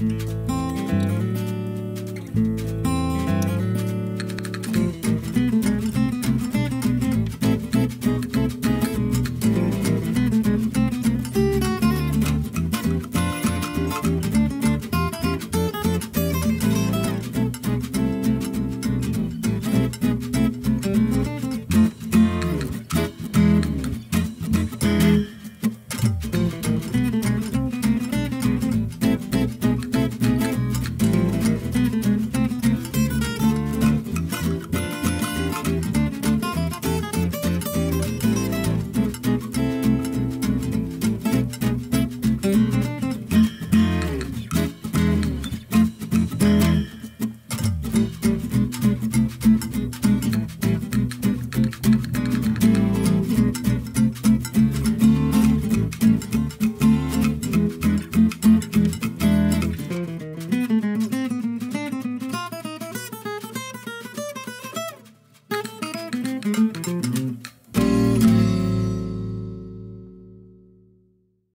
Música